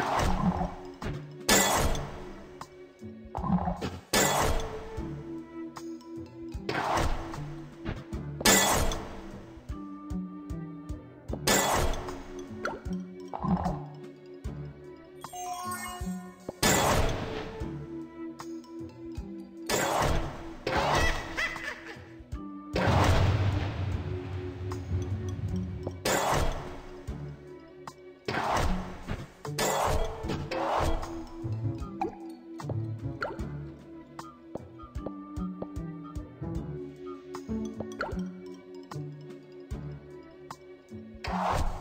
Yeah. You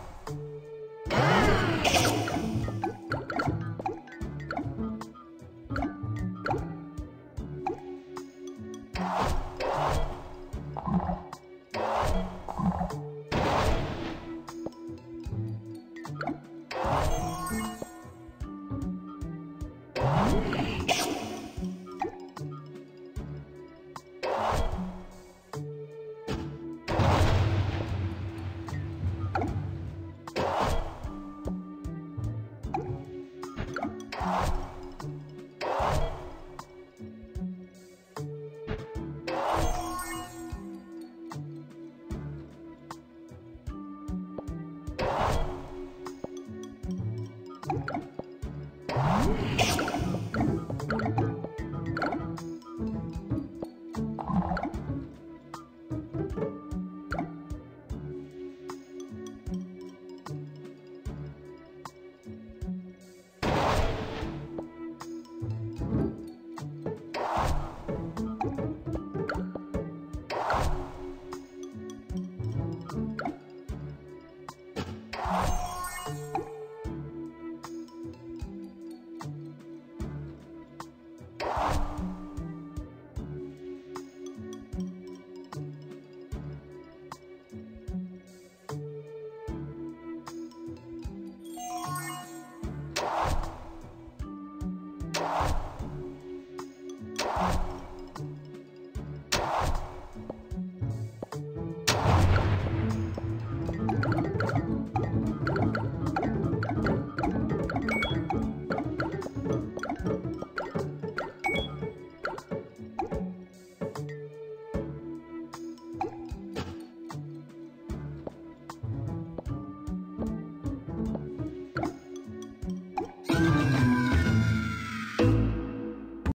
Wow. Oh.